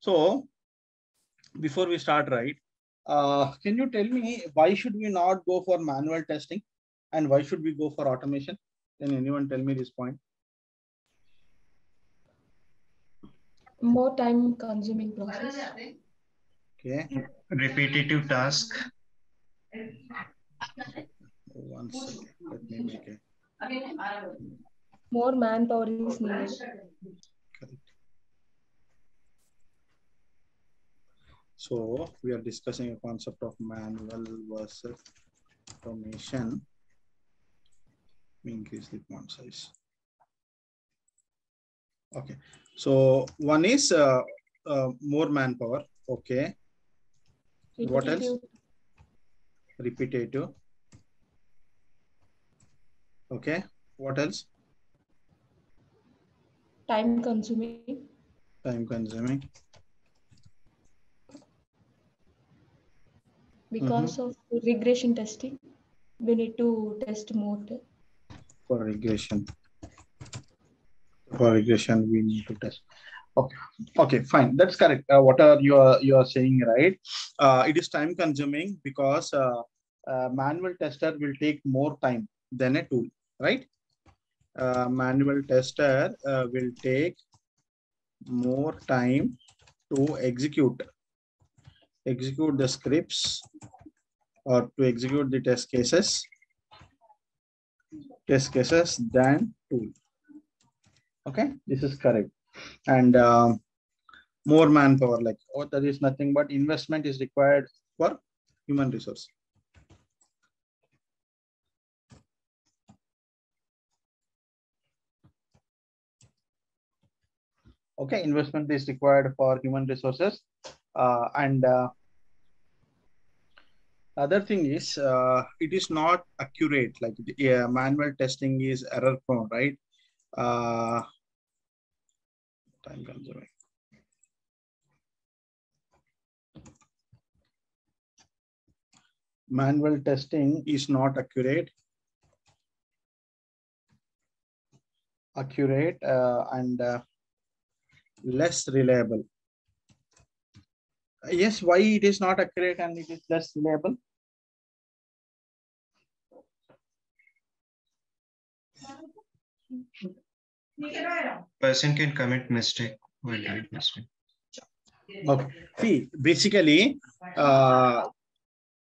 So before we start, right, uh, can you tell me why should we not go for manual testing and why should we go for automation? Can anyone tell me this point? More time consuming process. Okay, repetitive task. one second. Let me make a More manpower is needed. So we are discussing a concept of manual versus automation. We increase the font size. Okay, so one is uh, uh, more manpower. Okay, What else? Repetitive repetitive. Okay, what else? Time consuming. Time consuming. Because of regression testing, we need to test more. for regression. For regression, we need to test. Okay, okay, fine. That's correct. Uh, what are you are you are saying, right? Uh, it is time consuming because uh, uh, manual tester will take more time than a tool, right? Uh, manual tester uh, will take more time to execute execute the scripts or to execute the test cases test cases than tool. Okay, this is correct. And um, more manpower, like oh, there is nothing but investment is required for human resource. Okay, investment is required for human resources. Uh, and uh, other thing is uh, it is not accurate. Like yeah, manual testing is error prone right? Uh, time consuming manual testing is not accurate. Accurate uh, and uh, less reliable yes why it is not accurate and it is less reliable Person can commit mistake while doing testing. Okay. See, basically, uh,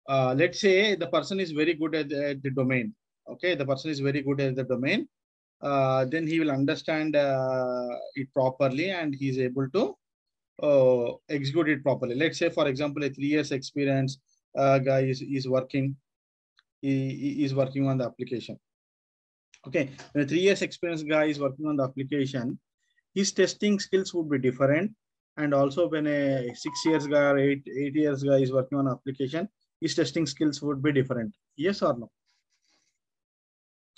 uh, let's say the person is very good at the, at the domain. Okay, the person is very good at the domain. Uh, then he will understand uh, it properly and he is able to uh, execute it properly. Let's say, for example, a three years experience uh, guy is, is working. He, is working on the application. Okay, when a three years experience guy is working on the application, his testing skills would be different and also when a six years guy or eight eight years guy is working on application his testing skills would be different yes or no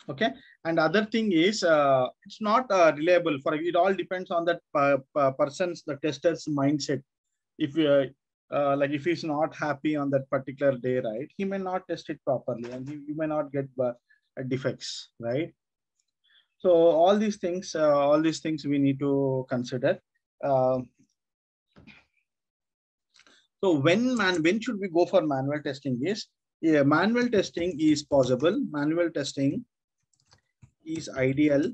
okay? And other thing is uh, it's not uh, reliable. For it all depends on that person's the tester's mindset. If you uh, uh, like if he's not happy on that particular day right he may not test it properly and he may not get uh, defects right? So all these things uh, all these things we need to consider. Um, so when man, when should we go for manual testing is yeah, manual testing is possible. Manual testing is ideal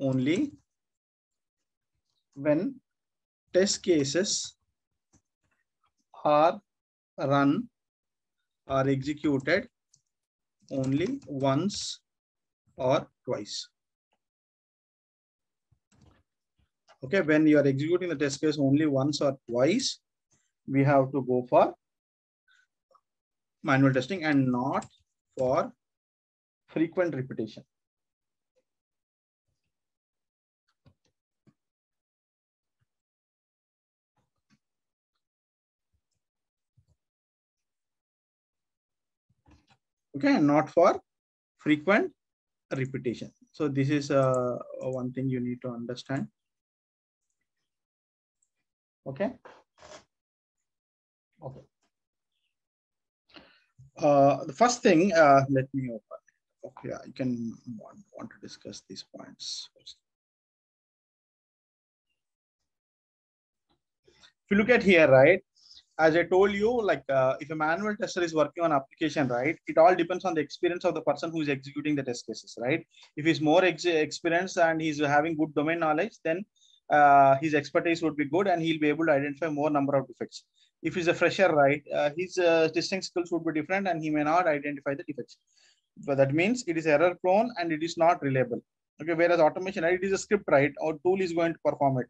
only when test cases are run are executed only once or twice. Okay, when you are executing the test case only once or twice, we have to go for manual testing and not for frequent repetition. Okay, not for frequent repetition. So this is uh, one thing you need to understand. Okay. Okay. Uh, the first thing, uh, let me open. Okay, I can want, want to discuss these points. If you look at here, right, as I told you, like uh, if a manual tester is working on application, right, it all depends on the experience of the person who is executing the test cases, right? If he's more ex experienced and he's having good domain knowledge, then uh, his expertise would be good and he'll be able to identify more number of defects. If he's a fresher, right, uh, his uh, testing skills would be different and he may not identify the defects. But that means it is error prone and it is not reliable. Okay, whereas automation, it is a script, right? Our tool is going to perform it.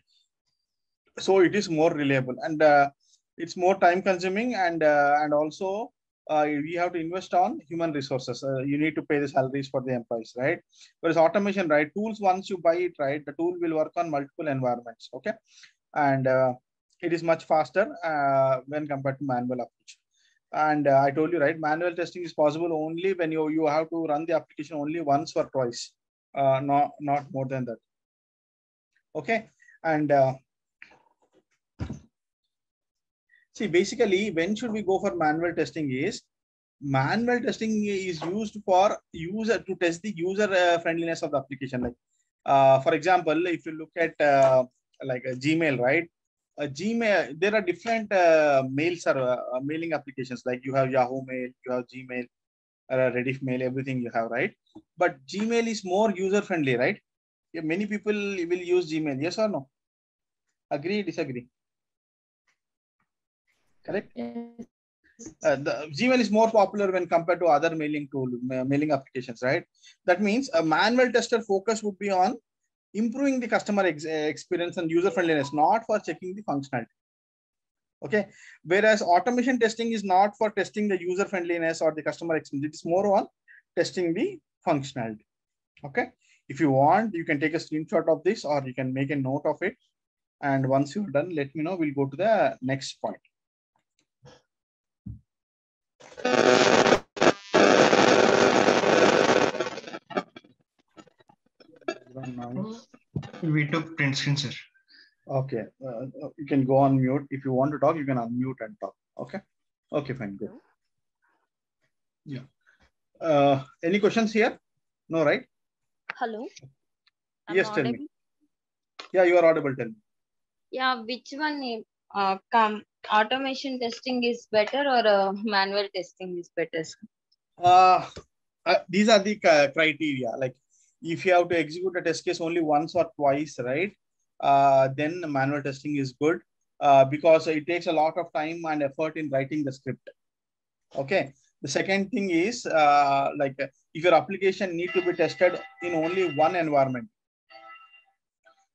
So it is more reliable and uh, it's more time consuming and uh, and also uh, we have to invest on human resources. Uh, you need to pay the salaries for the employees, right? Whereas automation, right? Tools, once you buy it, right, the tool will work on multiple environments, okay? And uh, it is much faster uh, when compared to manual approach. And uh, I told you, right, manual testing is possible only when you, you have to run the application only once or twice, uh, not, not more than that. Okay, and uh, see basically when should we go for manual testing is manual testing is used for user to test the user uh, friendliness of the application. Like uh, for example if you look at uh, like a gmail right a gmail there are different uh, mails or uh, mailing applications like you have yahoo mail you have gmail uh, rediff mail everything you have right but gmail is more user friendly right yeah, many people will use gmail yes or no agree disagree correct? Yes. Uh, the Gmail is more popular when compared to other mailing tool, mailing applications, right? That means a manual tester focus would be on improving the customer ex- eh, experience and user friendliness, not for checking the functionality. Okay. Whereas automation testing is not for testing the user friendliness or the customer experience. It is more on testing the functionality. Okay. If you want, you can take a screenshot of this or you can make a note of it. And once you're done, let me know. We'll go to the next point. We took print screen, sir. Okay, uh, you can go on mute. If you want to talk, you can unmute and talk. Okay. Okay, fine, good. Yeah. Uh, any questions here? No, right? Hello. I'm Yes, tell me. Yeah, you are audible. Tell me. Yeah, which one? Uh, come automation testing is better or uh, manual testing is better? sir? Uh, uh, these are the uh, criteria. Like, if you have to execute a test case only once or twice, right? Uh, then manual testing is good uh, because it takes a lot of time and effort in writing the script. Okay. The second thing is uh, like if your application need to be tested in only one environment.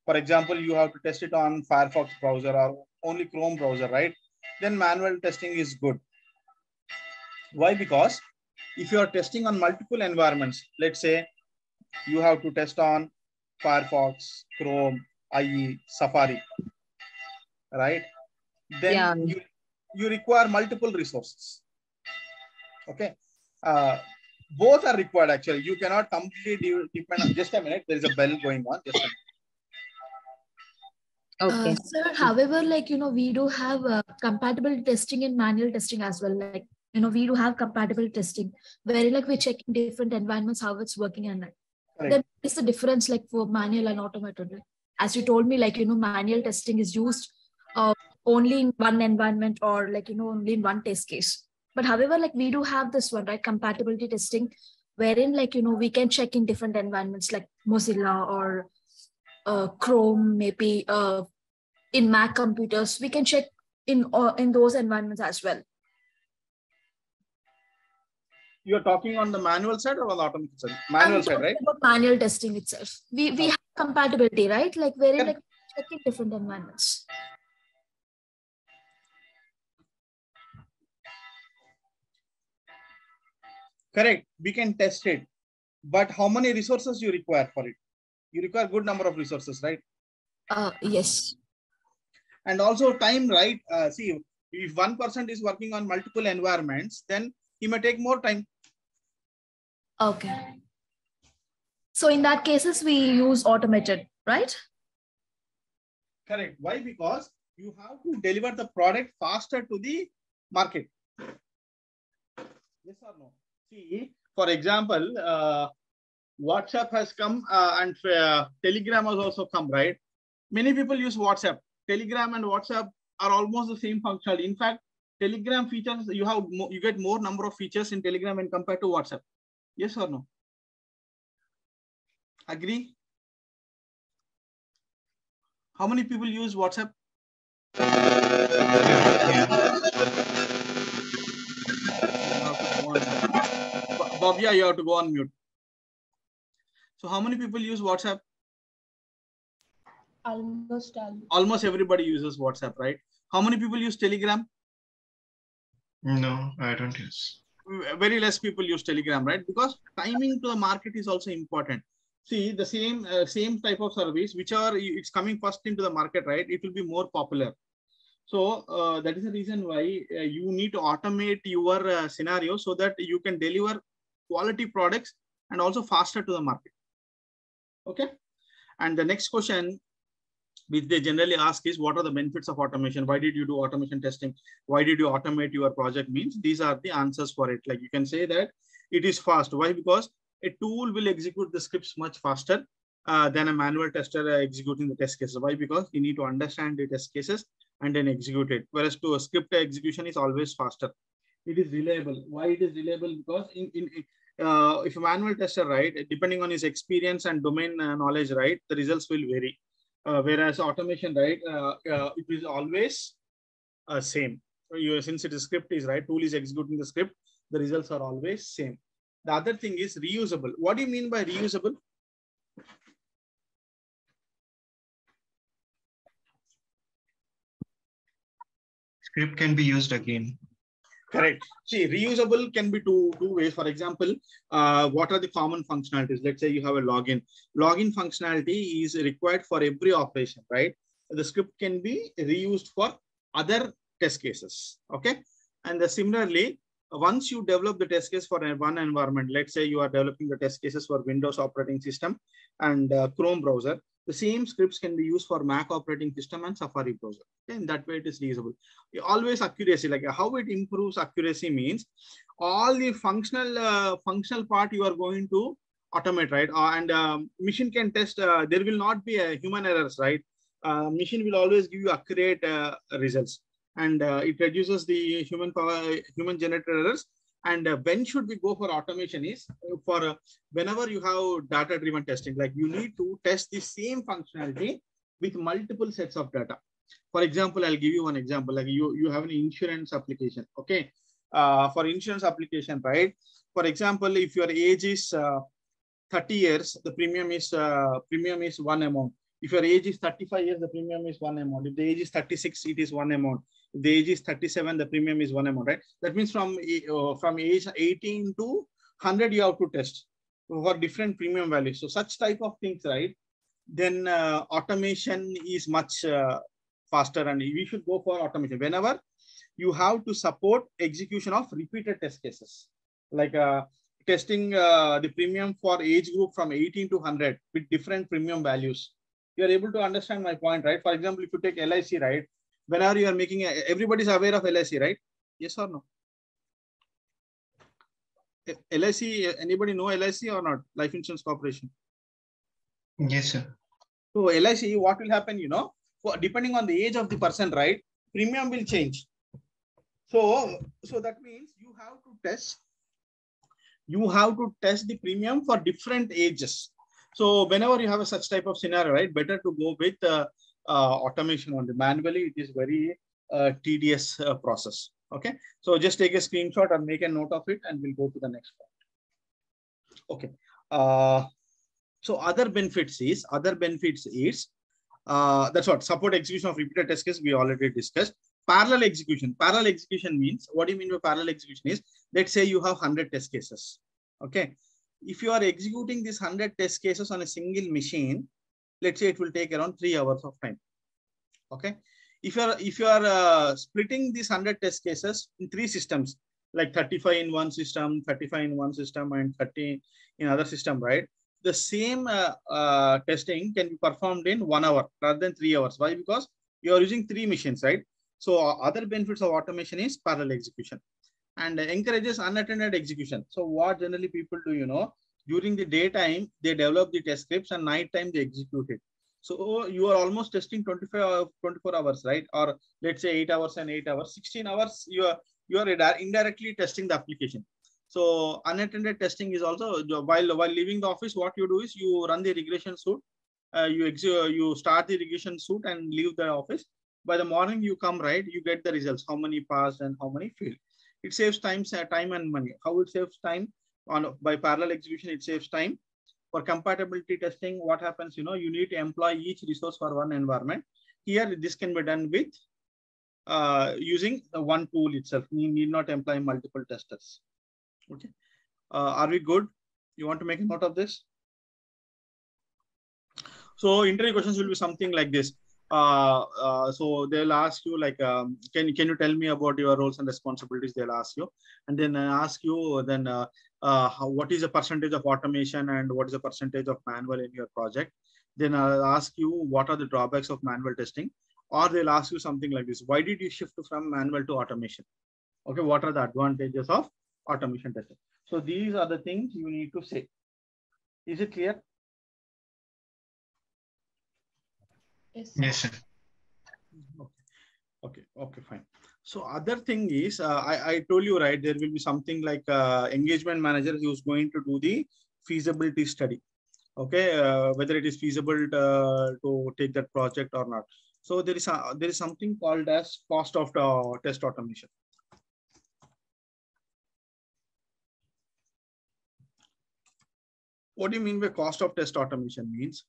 For example, you have to test it on Firefox browser or only Chrome browser, right? Then manual testing is good. Why? Because if you are testing on multiple environments, let's say you have to test on Firefox, Chrome, IE, Safari, right? Then Yeah. you, you require multiple resources. Okay. Uh, both are required actually. You cannot completely de- depend on just a minute. There is a bell going on. Just a minute. Okay. Uh, sir, however, like, you know, we do have uh, compatible testing and manual testing as well. Like, you know, we do have compatible testing where like we're checking different environments, how it's working and like, Then is the difference like for manual and automated. As you told me, like, you know, manual testing is used uh, only in one environment or like, you know, only in one test case. But however, like we do have this one, right? Compatibility testing, wherein like, you know, we can check in different environments like Mozilla or uh, Chrome, maybe uh, in Mac computers. We can check in uh, in those environments as well. You're talking on the manual side or on the automated side? Manual side, right? About manual testing itself. We we Okay. have compatibility, right? Like wherein Correct. like checking different environments. Correct. We can test it. But how many resources you require for it? You require good number of resources, right? Uh yes. And also time, right? Uh, see, if one person is working on multiple environments, then he may take more time. Okay. So in that cases, we use automated, right? Correct. Why? Because you have to deliver the product faster to the market. Yes or no? See, for example, uh, WhatsApp has come uh, and uh, Telegram has also come, right? Many people use WhatsApp. Telegram and WhatsApp are almost the same functionality. In fact, Telegram features, you have you get more number of features in Telegram when compared to WhatsApp. Yes or no? Agree? How many people use WhatsApp? Bobia, you have to go on mute. So how many people use WhatsApp? Almost all. Almost everybody uses WhatsApp, right? How many people use Telegram? No, I don't use. Very less people use Telegram, right? Because timing to the market is also important. See, the same uh, same type of service, which are it's coming first into the market, right? It will be more popular. So uh, that is the reason why uh, you need to automate your uh, scenario so that you can deliver quality products and also faster to the market. Okay. And the next question which they generally ask is what are the benefits of automation? Why did you do automation testing? Why did you automate your project means? These are the answers for it. Like you can say that it is fast. Why? Because a tool will execute the scripts much faster uh, than a manual tester uh, executing the test cases. Why? Because you need to understand the test cases and then execute it. Whereas to a script execution is always faster. It is reliable. Why it is reliable? Because in, in uh, if a manual tester, right, depending on his experience and domain uh, knowledge, right, the results will vary. Uh, whereas automation, right, uh, uh, it is always uh, same. You, since it is script is right, tool is executing the script, the results are always same. The other thing is reusable. What do you mean by reusable? Script can be used again. Correct. See, reusable can be two, two ways. For example, uh, what are the common functionalities? Let's say you have a login. Login functionality is required for every operation, right? The script can be reused for other test cases. Okay. And the, similarly, once you develop the test case for one environment, let's say you are developing the test cases for Windows operating system and uh, Chrome browser, the same scripts can be used for Mac operating system and Safari browser. Okay? In that way, it is reusable. Always accuracy, like how it improves accuracy means all the functional uh, functional part you are going to automate, right? Uh, and um, machine can test. Uh, there will not be a human errors, right? Uh, machine will always give you accurate uh, results, and uh, it reduces the human power, human generated errors and uh, when should we go for automation is uh, for uh, whenever you have data driven testing like you need to test the same functionality with multiple sets of data. For example i'll give you one example like you you have an insurance application okay? Uh, for insurance application right? For example if your age is uh, 30 years the premium is uh, premium is one amount if your age is 35 years the premium is one amount. If the age is 36 it is one amount. If the age is 37 the premium is one amount right? That means from uh, from age 18 to 100 you have to test for different premium values. So such type of things right? Then uh, automation is much uh, faster and we should go for automation. Whenever you have to support execution of repeated test cases like uh, testing uh, the premium for age group from 18 to 100 with different premium values you are able to understand my point right? For example if you take lic right? Whenever you are making a, everybody's aware of lic right? Yes or no? Lic anybody know lic or not? Life insurance corporation? Yes, sir. so lic what will happen you know? For, depending on the age of the person right? Premium will change. So so that means you have to test you have to test the premium for different ages so whenever you have a such type of scenario right better to go with uh, uh, automation only. Manually it is very uh, tedious uh, process. Okay? So just take a screenshot and make a note of it and we'll go to the next one okay. Uh, so other benefits is other benefits is uh, that's what support execution of repeated test case we already discussed. Parallel execution. Parallel execution means what do you mean by parallel execution is let's say you have 100 test cases. Okay if you are executing these 100 test cases on a single machine let's say it will take around three hours of time okay? If you are if you are uh, splitting these 100 test cases in three systems like 35 in one system 35 in one system and 30 in other system right? The same uh, uh, testing can be performed in one hour rather than three hours. Why? Because you are using three machines right? So uh, other benefits of automation is parallel execution and encourages unattended execution so what generally people do you know during the daytime they develop the test scripts and night time they execute it So you are almost testing 25 24 hours, right? Or let's say eight hours and eight hours, 16 hours, you are you are indirectly testing the application. So unattended testing is also while while leaving the office, what you do is you run the regression suit, uh, you ex- you start the regression suit and leave the office. By the morning you come right, you get the results, how many passed and how many failed. It saves time, time and money. How it saves time on by parallel execution, it saves time. For compatibility testing, what happens? You know, you need to employ each resource for one environment. Here, this can be done with uh, using the one tool itself. You need not employ multiple testers. Okay. Uh, are we good? You want to make a note of this? So interview questions will be something like this. Uh, uh, so they'll ask you like, um, can can you tell me about your roles and responsibilities? They'll ask you, and then ask you then uh, uh, how, what is the percentage of automation and what is the percentage of manual in your project. Then I'll ask you what are the drawbacks of manual testing, or they'll ask you something like this: Why did you shift from manual to automation? Okay, what are the advantages of automation testing? So these are the things you need to say. Is it clear? Yes. Yes, sir. Okay, okay, okay, fine. So other thing is, uh, I, I told you, right, there will be something like uh, engagement manager who's going to do the feasibility study. Okay, uh, whether it is feasible to, to take that project or not. So there is a, there is something called as cost of the test automation. What do you mean by cost of test automation means?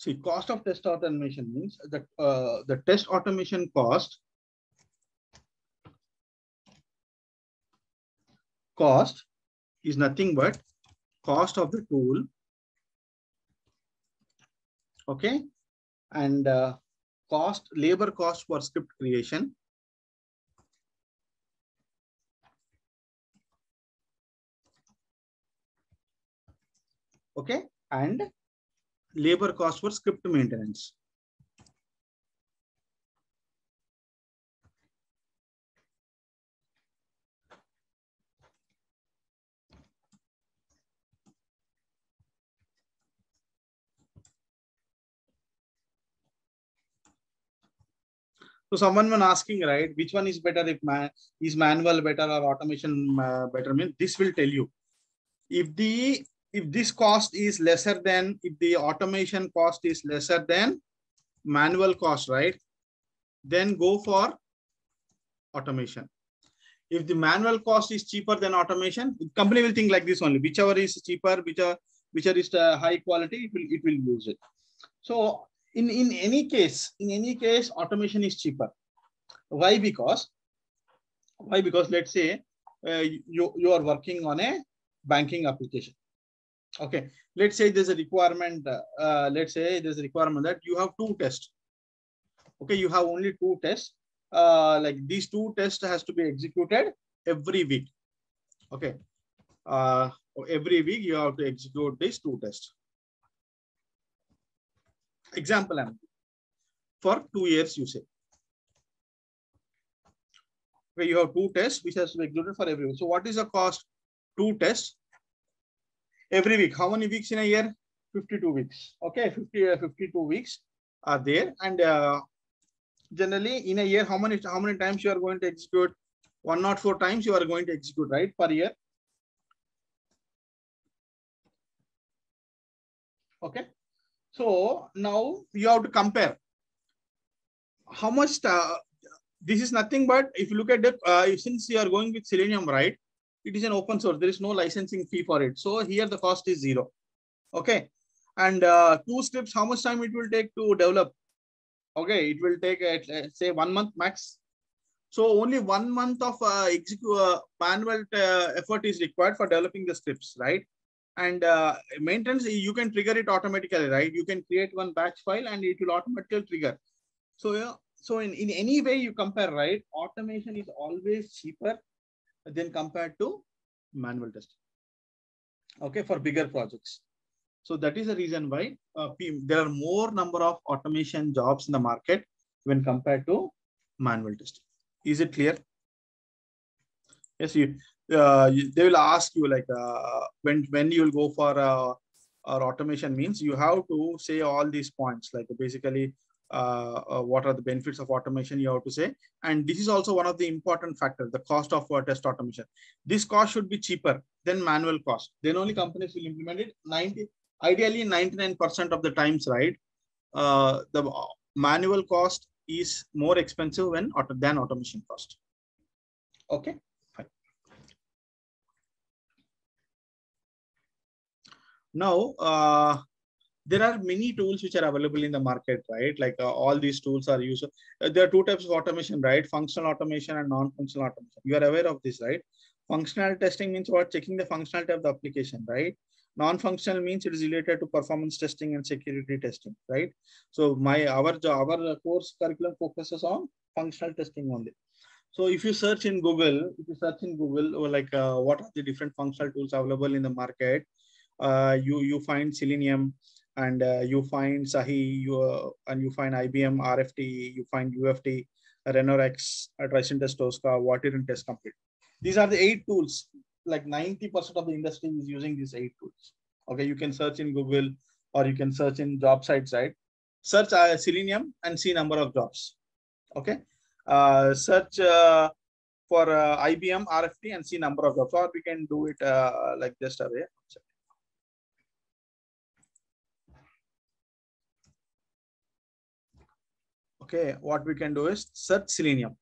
See, cost of test automation means that uh, the test automation cost cost is nothing but cost of the tool. Okay, and uh, cost labor cost for script creation. Okay, and labor cost for script maintenance. So someone when asking, right, which one is better if man is manual better or automation uh, better? Mean this will tell you if the if this cost is lesser than if the automation cost is lesser than manual cost, right? Then go for automation. If the manual cost is cheaper than automation, company will think like this only. Whichever is cheaper, whichever whichever is the high quality, it will it will use it. So in in any case, in any case, automation is cheaper. Why? Because why? Because let's say uh, you you are working on a banking application okay. Let's say there's a requirement uh, let's say there's a requirement that you have two tests. Okay you have only two tests. Uh, like these two tests has to be executed every week. Okay. Uh, every week you have to execute these two tests. Example I'm for two years you say. Okay you have two tests which has to be executed for every week. So what is the cost? Two tests every week. How many weeks in a year? 52 weeks. Okay, 50, uh, 52 weeks are there. And uh, generally in a year, how many how many times you are going to execute? One not four times you are going to execute, right, per year. Okay. So now you have to compare how much uh, this is nothing but if you look at the uh, since you are going with selenium right it is an open source. There is no licensing fee for it. So here the cost is zero. Okay. And uh, two scripts, how much time it will take to develop? Okay, it will take uh, say one month max. So only one month of uh, uh, manual uh, effort is required for developing the scripts, right? And uh, maintenance, you can trigger it automatically, right? You can create one batch file and it will automatically trigger. So yeah, so in, in any way you compare, right? Automation is always cheaper than compared to manual testing. Okay, for bigger projects. So that is the reason why uh, there are more number of automation jobs in the market when compared to manual testing. Is it clear? Yes, you, uh, you they will ask you like uh, when when you will go for uh, or automation means you have to say all these points like basically what are the benefits of automation you have to say. And this is also one of the important factors the cost of uh, test automation. This cost should be cheaper than manual cost. Then only companies will implement it. 90 ideally 99% of the times right uh, the manual cost is more expensive when auto, than automation cost. Okay now uh, there are many tools which are available in the market, right? Like uh, all these tools are used. Uh, there are two types of automation, right? Functional automation and non-functional automation. You are aware of this, right? Functional testing means what? Checking the functionality of the application, right? Non-functional means it is related to performance testing and security testing, right? So my our our course curriculum focuses on functional testing only. So if you search in Google, if you search in Google, or like uh, what are the different functional tools available in the market, uh, you you find Selenium, and uh, you find Sahi, you, uh, and you find IBM RFT, you find UFT, Ranorex, Tricentis Tosca, Watir and Test Complete. These are the eight tools. Like 90% of the industry is using these eight tools. Okay, you can search in Google or you can search in job sites, right? Search uh, Selenium and see number of jobs. Okay, uh, search uh, for uh, IBM RFT and see number of jobs, or we can do it uh, like just away. Okay what we can do is search selenium.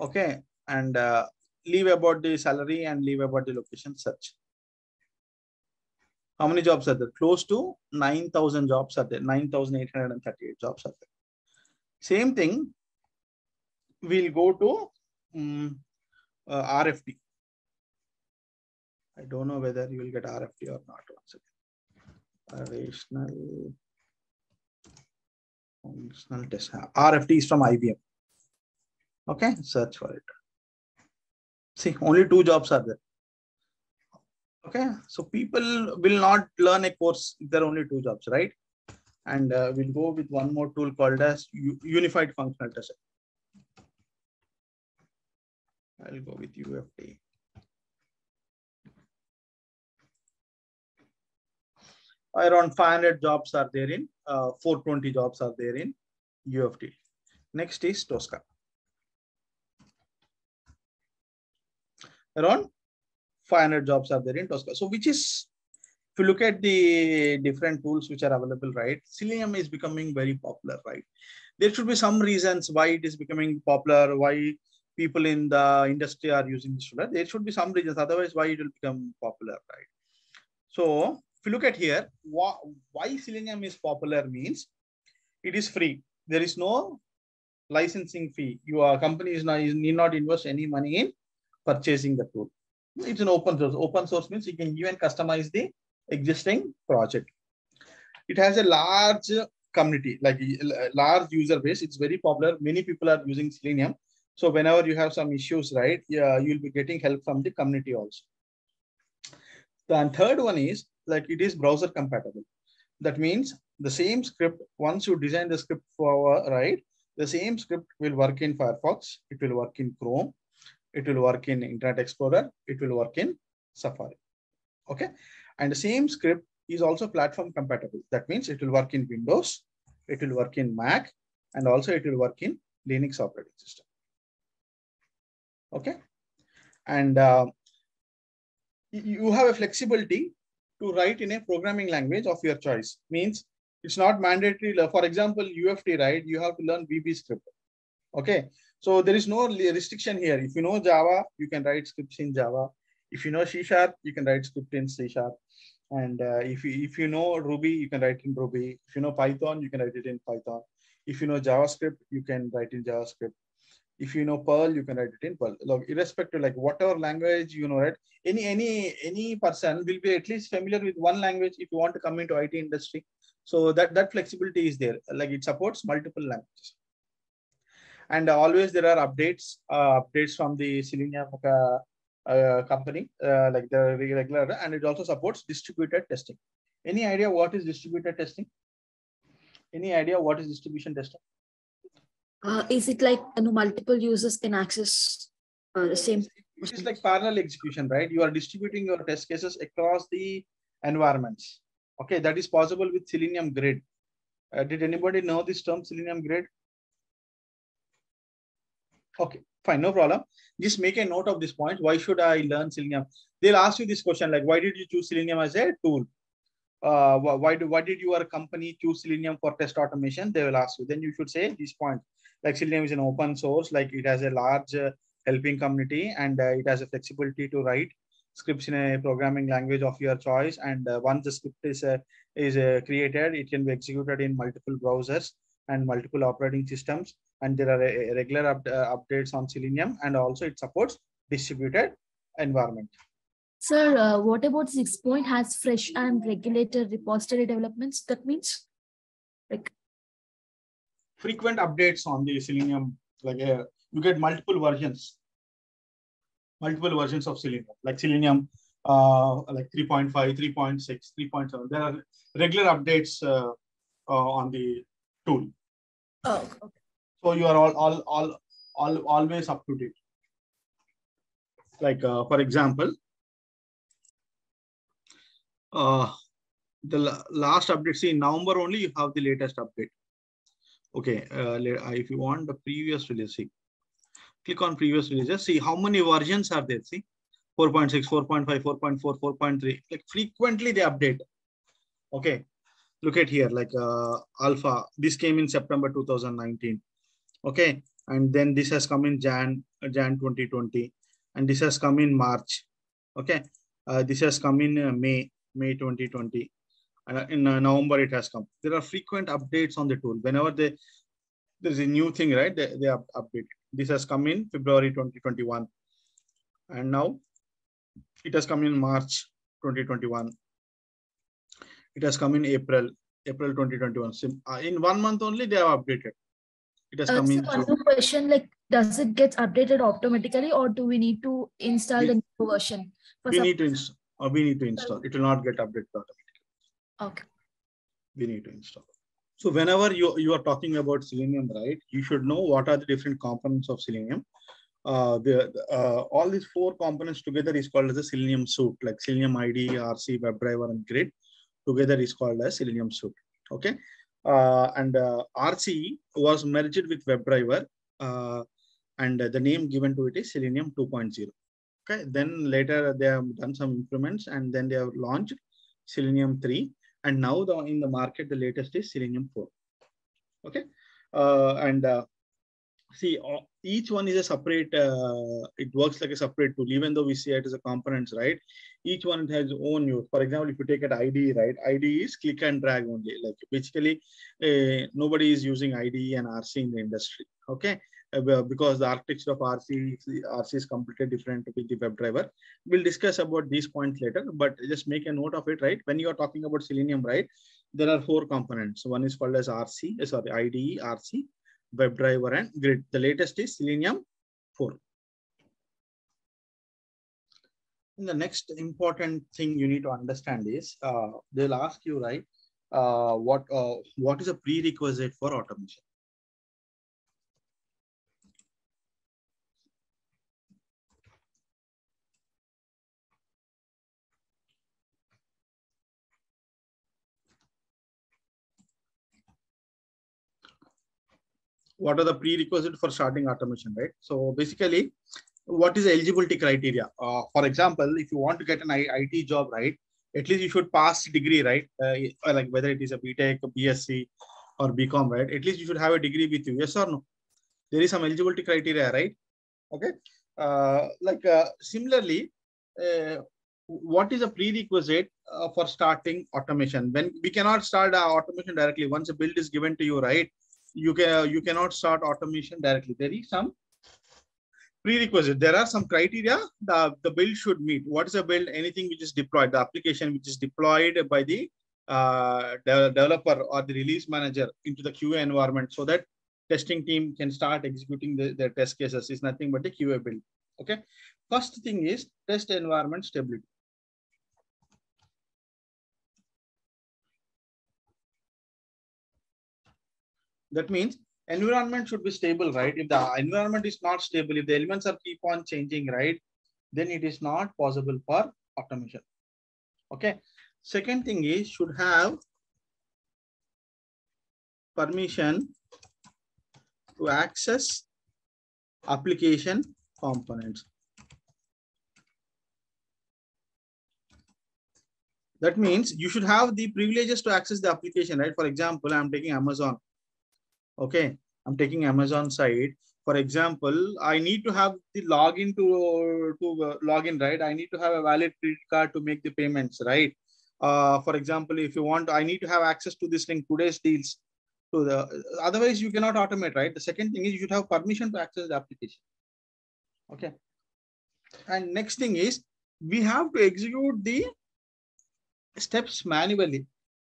Okay and uh, leave about the salary and leave about the location search. How many jobs are there? Close to 9000 jobs are there 9838 jobs are there. Same thing we'll go to um, uh, rft i don't know whether you will get rft or not once again. Rational Functional test. RFT is from IBM. Okay, search for it. See, only two jobs are there. Okay, so people will not learn a course if there are only two jobs, right? And uh, we'll go with one more tool called as Unified Functional Test. I'll go with UFT. Around 500 jobs are there in, uh, 420 jobs are there in UFT. Next is Tosca. Around 500 jobs are there in Tosca. So which is, if you look at the different tools which are available, right? Selenium is becoming very popular, right? There should be some reasons why it is becoming popular, why people in the industry are using this tool. There should be some reasons, otherwise why it will become popular, right? So if you look at here, why, why Selenium is popular means it is free. There is no licensing fee. Your company is not, need not invest any money in purchasing the tool. It's an open source. Open source means you can even customize the existing project. It has a large community, like large user base. It's very popular. Many people are using Selenium. So whenever you have some issues, right, yeah, you'll be getting help from the community also. The third one is like it is browser compatible. That means the same script, once you design the script for our right, the same script will work in Firefox, it will work in Chrome, it will work in Internet Explorer, it will work in Safari. Okay. And the same script is also platform compatible. That means it will work in Windows, it will work in Mac, and also it will work in Linux operating system. Okay. And uh, you have a flexibility to write in a programming language of your choice. Means it's not mandatory. For example, UFT, right? You have to learn VB script. Okay. So there is no restriction here. If you know Java, you can write scripts in Java. If you know C Sharp, you can write script in C Sharp. And uh, if, you, if you know Ruby, you can write in Ruby. If you know Python, you can write it in Python. If you know JavaScript, you can write in JavaScript if you know Perl, you can write it in Perl. Look, irrespective, like whatever language you know, right? Any any any person will be at least familiar with one language if you want to come into IT industry. So that that flexibility is there. Like it supports multiple languages. And always there are updates, uh, updates from the Selenium uh, uh, company, uh, like the regular, and it also supports distributed testing. Any idea what is distributed testing? Any idea what is distribution testing? Uh, is it like you know multiple users can access uh, the same. It is like parallel execution, right? You are distributing your test cases across the environments. Okay, that is possible with Selenium Grid. Uh, did anybody know this term Selenium Grid? Okay, fine, no problem. Just make a note of this point. Why should I learn Selenium? They'll ask you this question like, why did you choose Selenium as a tool? Uh, why, do, why did your company choose Selenium for test automation? They will ask you. Then you should say this point. Selenium is an open source, like it has a large uh, helping community and uh, it has a flexibility to write scripts in a programming language of your choice. And uh, once the script is, is created, it can be executed in multiple browsers and multiple operating systems. And there are a, a regular up, updates on Selenium and also it supports distributed environment. Sir, uh, what about six point has fresh and regulated repository developments? That means frequent updates on the Selenium, like uh, you get multiple versions, multiple versions of Selenium, like Selenium, uh, like 3.5, 3.6, 3.7. There are regular updates uh, uh, on the tool. oh, okay. So you are all, all, all, all always up to date. Like uh, for example, uh, the last update, see in November only you have the latest update. Okay, uh, uh, if you want the previous release, see, click on previous releases, see how many versions are there, see 4.6, 4.5, 4.4, 4.3, like frequently they update. Okay, look at here, like uh, alpha, this came in September 2019. Okay, and then this has come in Jan, Jan 2020, and this has come in March. Okay, uh, this has come in uh, May, May 2020. Uh, in uh, November, it has come. There are frequent updates on the tool. Whenever they, there's a new thing, right? They, they are updated. This has come in February 2021. And now it has come in March 2021. It has come in April, April 2021. So, uh, in one month only, they have updated. It has Uh, come so in one more question, like, does it get updated automatically or do we need to install the new version? We need to install. Uh, we need to install. It will not get updated automatically. Okay. we need to install. So whenever you, you are talking about Selenium, right, you should know what are the different components of Selenium. Uh, the, uh, all these four components together is called as a Selenium suite, like Selenium IDE, RC, WebDriver, and Grid. Together is called as Selenium suite. Okay. Uh, and uh, RC was merged with WebDriver, uh, and the name given to it is Selenium 2.0. Okay. Then later they have done some improvements, and then they have launched Selenium 3 and now the in the market the latest is selenium 4 okay? Uh, and uh, see uh, each one is a separate uh, it works like a separate tool. Even though we see it as a components right? Each one has own use. For example if you take an ide right? Ide is click and drag only. Like basically uh, nobody is using ide and rc in the industry. Okay because the architecture of rc rc is completely different with the webdriver we'll discuss about these points later, but just make a note of it, right? When you are talking about Selenium, right? There are four components. One is called as RC, uh, sorry, IDE, RC, WebDriver, and Grid. The latest is Selenium 4. And the next important thing you need to understand is uh, they'll ask you, right? Uh, what uh, what is a prerequisite for automation? What are the prerequisites for starting automation, right? So basically, what is the eligibility criteria? Uh, for example, if you want to get an IT job, right, at least you should pass degree, right? Uh, like whether it is a BTech, a BSc, or BCom, right? At least you should have a degree with you. Yes or no? There is some eligibility criteria, right? Okay. Uh, like uh, similarly, uh, what is a prerequisite uh, for starting automation? When we cannot start uh, automation directly, once a build is given to you, right? You can you cannot start automation directly. There is some prerequisite. There are some criteria the, the build should meet. What is a build? Anything which is deployed, the application which is deployed by the uh, de developer or the release manager into the QA environment so that testing team can start executing the, their test cases is nothing but the QA build. Okay. First thing is test environment stability. That means environment should be stable, right? If the environment is not stable, if the elements are keep on changing, right, then it is not possible for automation. Okay. Second thing is should have permission to access application components. That means you should have the privileges to access the application, right? For example, I'm taking Amazon. Okay, I'm taking Amazon site. For example, I need to have the login to, to uh, login, right? I need to have a valid credit card to make the payments, right? Uh, for example, if you want, I need to have access to this link, today's deals. To the otherwise, you cannot automate, right? The second thing is you should have permission to access the application. Okay. And next thing is we have to execute the steps manually.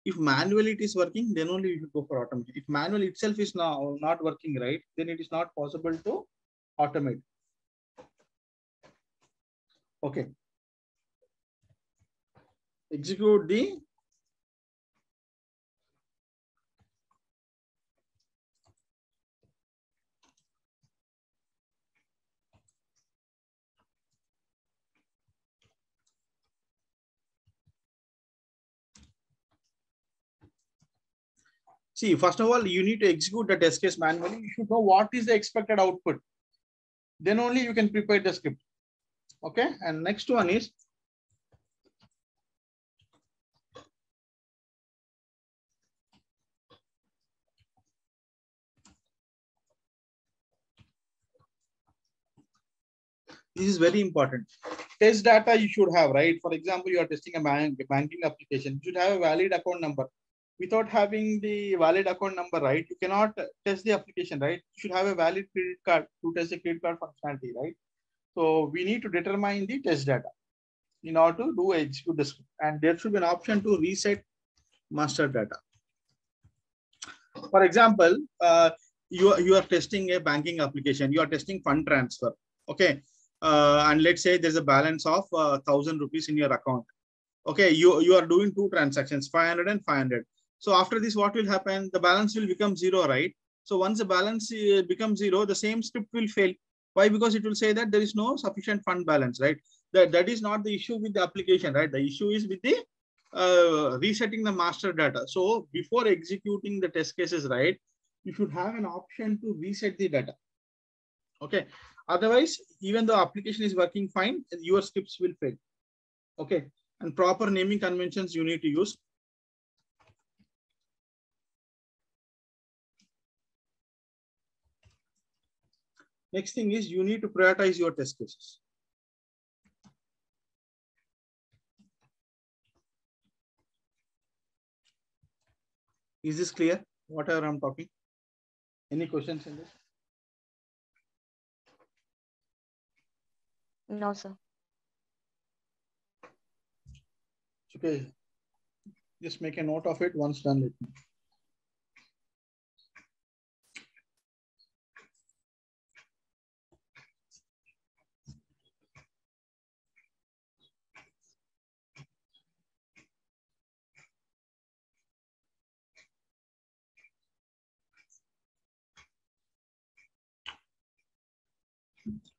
If manually it is working, then only you should go for automation. If manual itself is now not working right, then it is not possible to automate. Okay. Execute the See, first of all, you need to execute the test case manually. You should know what is the expected output. Then only you can prepare the script. Okay. And next one is this is very important. Test data you should have, right? For example, you are testing a bank, banking application. You should have a valid account number without having the valid account number, right? You cannot test the application, right? You should have a valid credit card to test the credit card functionality, right? So we need to determine the test data in order to do execute the script. And there should be an option to reset master data. For example, uh, you, are, you are testing a banking application. You are testing fund transfer. Okay. Uh, and let's say there's a balance of uh, thousand rupees in your account. Okay. You, you are doing two transactions, 500 and 500 so after this, what will happen? The balance will become zero, right? So once the balance uh, becomes zero, the same script will fail. Why? Because it will say that there is no sufficient fund balance, right? That, that is not the issue with the application, right? The issue is with the uh, resetting the master data. So before executing the test cases, right, you should have an option to reset the data. Okay. Otherwise, even though application is working fine, your scripts will fail. Okay. And proper naming conventions you need to use. Next thing is you need to prioritize your test cases. Is this clear? Whatever I'm talking. Any questions in this? No, sir. Okay. Just make a note of it. Once done, let me.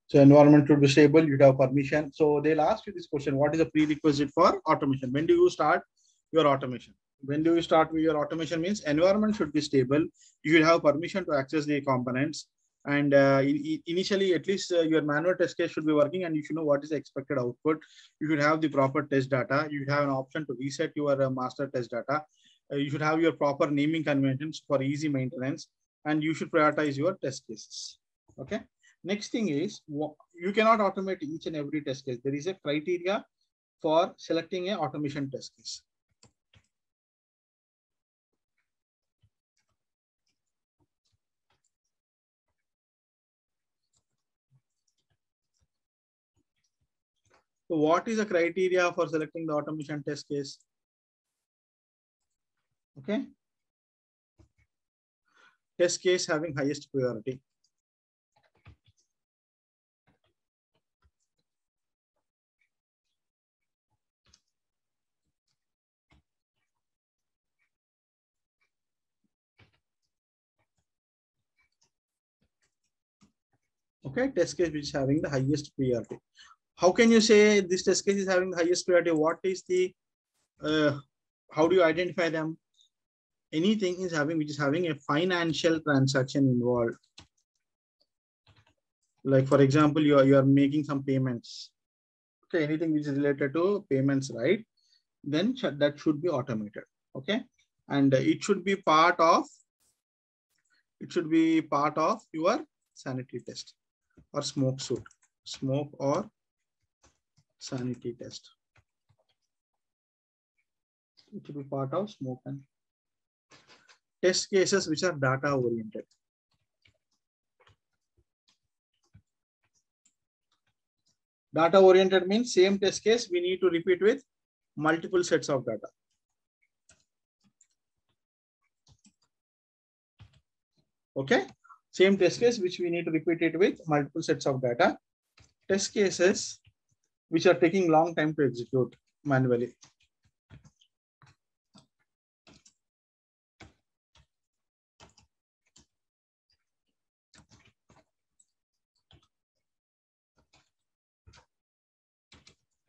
So environment should be stable, you'd have permission. So they'll ask you this question, what is the prerequisite for automation? When do you start your automation? When do you start with your automation means environment should be stable. You should have permission to access the components. And uh, initially, at least uh, your manual test case should be working and you should know what is the expected output. You should have the proper test data. You have an option to reset your uh, master test data. Uh, you should have your proper naming conventions for easy maintenance. And you should prioritize your test cases. Okay. Next thing is you cannot automate each and every test case. There is a criteria for selecting a automation test case. So what is the criteria for selecting the automation test case? Okay. Test case having highest priority. Okay, test case which is having the highest priority. How can you say this test case is having the highest priority? What is the, uh, how do you identify them? Anything is having, which is having a financial transaction involved. Like for example, you are, you are making some payments. Okay, anything which is related to payments, right? Then sh- that should be automated. Okay, and it should be part of, it should be part of your sanity test or smoke suit, smoke or sanity test. It should be part of smoke and test cases which are data oriented. Data oriented means same test case we need to repeat with multiple sets of data. Okay, same test case which we need to repeat it with multiple sets of data. Test cases which are taking long time to execute manually.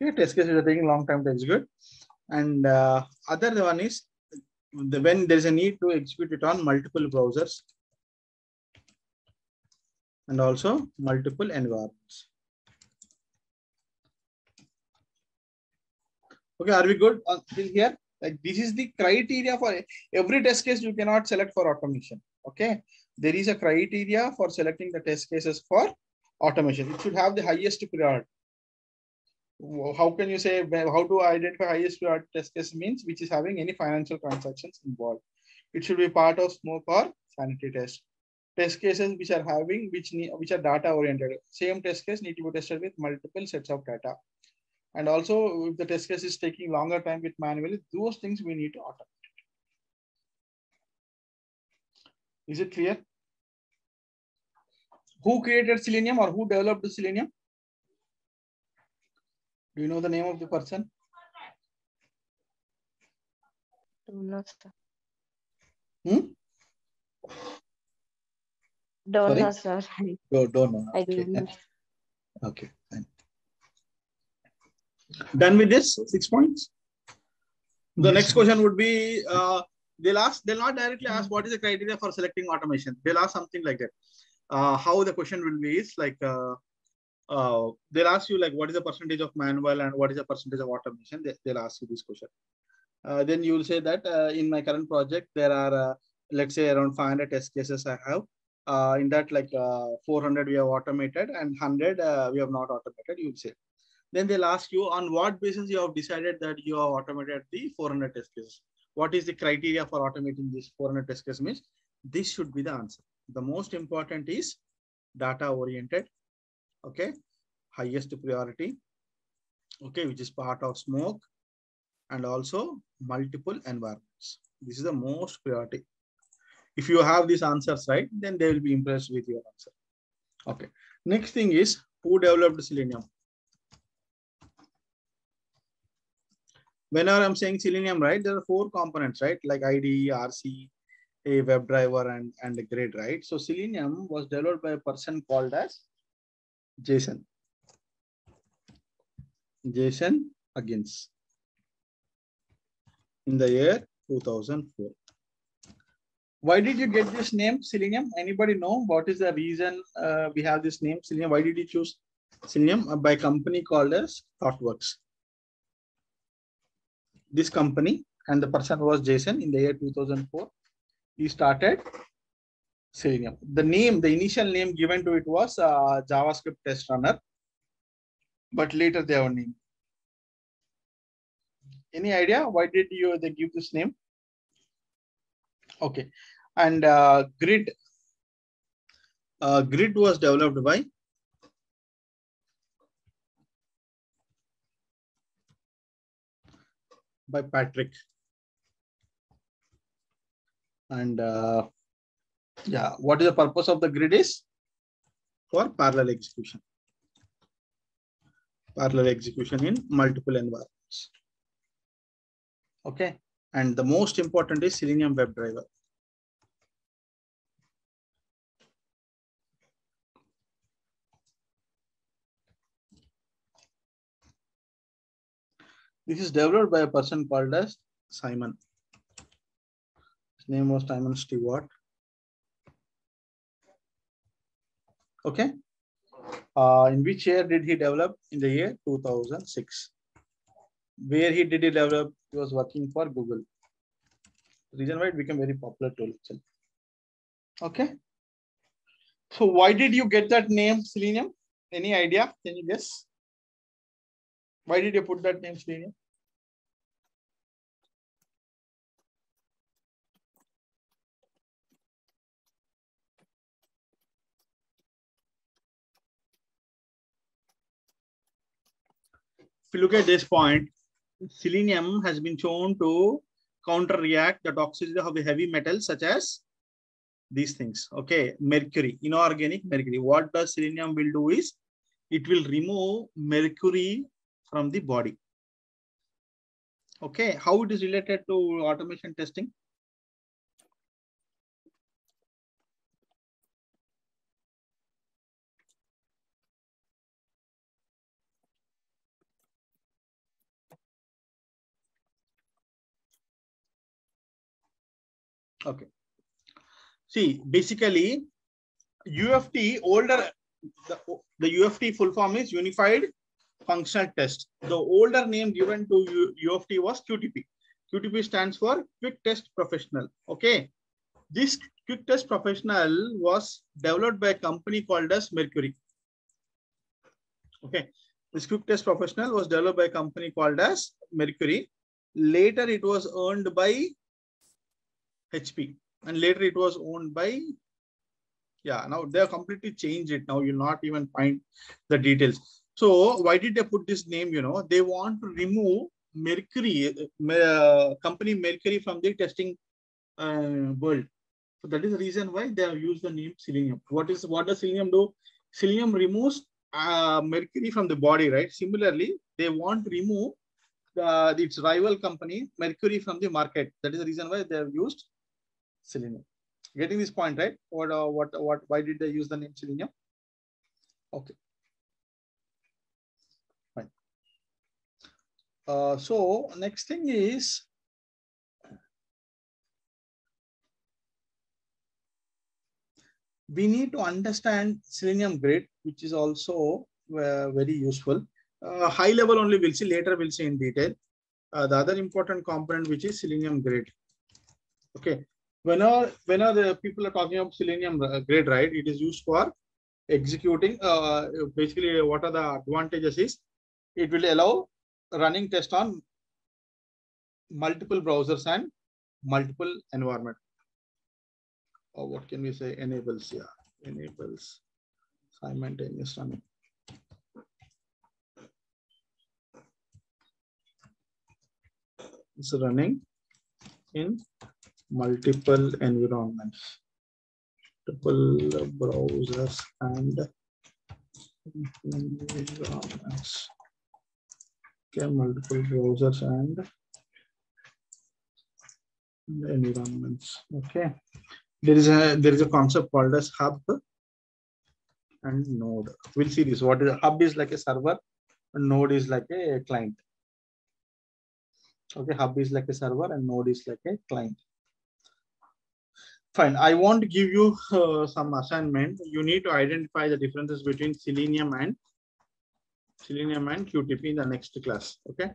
Okay, test cases are taking long time to execute. And uh, other one is the, when there is a need to execute it on multiple browsers and also multiple environments. Okay, are we good uh, until here? Like this is the criteria for every test case you cannot select for automation. Okay, there is a criteria for selecting the test cases for automation. It should have the highest priority. How can you say how to identify highest priority test case means which is having any financial transactions involved? It should be part of smoke or sanity test. Test cases which are having which need, which are data oriented. Same test case need to be tested with multiple sets of data. And also, if the test case is taking longer time with manually, those things we need to automate. Is it clear? Who created Selenium or who developed the Selenium? Do you know the name of the person? Don't know. Hmm? Don't Sorry? know, sir. No, don't know. I Okay. don't know. Okay. fine. Done with this six points. The Yes, next sir. question would be uh, they'll ask, they'll not directly ask what is the criteria for selecting automation. They'll ask something like that. Uh, how the question will be is like uh, uh, they'll ask you like what is the percentage of manual and what is the percentage of automation. They, they'll ask you this question. Uh, then you will say that uh, in my current project there are uh, let's say around 500 test cases I have. Uh, in that like uh, 400 we have automated and 100 uh, we have not automated. You say. Then they'll ask you on what basis you have decided that you have automated the 400 test cases. What is the criteria for automating this 400 test cases? Means this should be the answer. The most important is data oriented. Okay, highest priority. Okay, which is part of smoke and also multiple environments. This is the most priority. If you have these answers right, then they will be impressed with your answer. Okay. Next thing is who developed Selenium? Whenever I'm saying Selenium, right, there are four components, right? Like IDE, RC, a WebDriver, and, and a grid, right? So Selenium was developed by a person called as Jason. Jason Huggins in the year 2004. Why did you get this name Selenium? Anybody know what is the reason uh, we have this name Selenium? Why did you choose Selenium? Uh, by company called as ThoughtWorks. This company and the person was Jason in the year 2004. He started Selenium. The name, the initial name given to it was uh, JavaScript Test Runner, but later they have name. Any idea why did you they give this name? Okay, and uh, Grid. Uh, Grid was developed by by Patrick. And uh, yeah, what is the purpose of the grid is? For parallel execution. Parallel execution in multiple environments. Okay, and the most important is Selenium WebDriver. This is developed by a person called as Simon. His name was Simon Stewart. Okay. Uh, in which year did he develop? In the year 2006. Where he did he develop? He was working for Google. Reason why it became very popular tool itself. Okay. So why did you get that name selenium? Any idea? Can you guess? Why did you put that name selenium? If you look at this point, selenium has been shown to counter-react the toxicity of heavy metals such as these things. Okay, mercury, inorganic mercury. What does selenium will do is it will remove mercury from the body. Okay, how it is related to automation testing? Okay. See, basically, UFT older, the, the UFT full form is Unified Functional Test. The older name given to UFT was QTP. QTP stands for Quick Test Professional. Okay. This Quick Test Professional was developed by a company called as Mercury. Okay. This Quick Test Professional was developed by a company called as Mercury. Later, it was earned by HP and later it was owned by yeah now they have completely changed it. Now you'll not even find the details. So why did they put this name you know? They want to remove mercury uh, company mercury from the testing uh, world. So that is the reason why they have used the name selenium. What is what does selenium do? Selenium removes uh, mercury from the body right? Similarly they want to remove uh, its rival company mercury from the market. That is the reason why they have used selenium. Getting this point, right? What, uh, what, what, why did they use the name selenium? Okay. Fine. Uh, so next thing is, we need to understand selenium grid, which is also uh, very useful. Uh, high level only we'll see later, we'll see in detail. Uh, the other important component, which is selenium grid. Okay, whenever whenever the people are talking about selenium grid right? It is used for executing uh, basically what are the advantages is it will allow running test on multiple browsers and multiple environment. Or what can we say? Enables yeah. Enables simultaneous running. It's running in multiple environments, multiple browsers and environments. Okay, multiple browsers and environments. Okay, there is a there is a concept called as hub and node. We'll see this. What is hub is like a server, node is like a client. Okay, hub is like a server and node is like a client fine. I want to give you uh, some assignment. You need to identify the differences between selenium and selenium and QTP in the next class. Okay.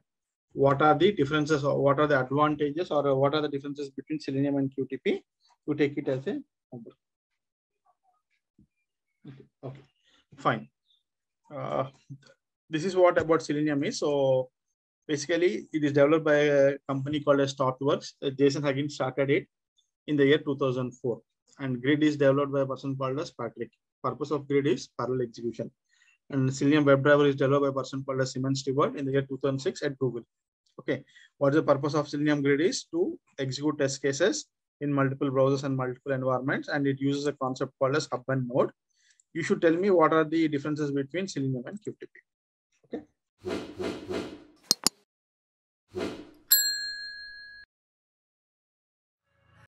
What are the differences or what are the advantages or what are the differences between selenium and QTP? You take it as a number. Okay. okay. Fine. Uh, this is what about selenium is. So basically it is developed by a company called as ThoughtWorks. Uh, Jason Huggins started it in the year 2004. And grid is developed by a person called as Patrick. Purpose of grid is parallel execution. And Selenium WebDriver is developed by a person called as Simon Stewart in the year 2006 at Google. Okay, what is the purpose of Selenium grid is to execute test cases in multiple browsers and multiple environments. And it uses a concept called as hub and node. You should tell me what are the differences between Selenium and QTP. Okay.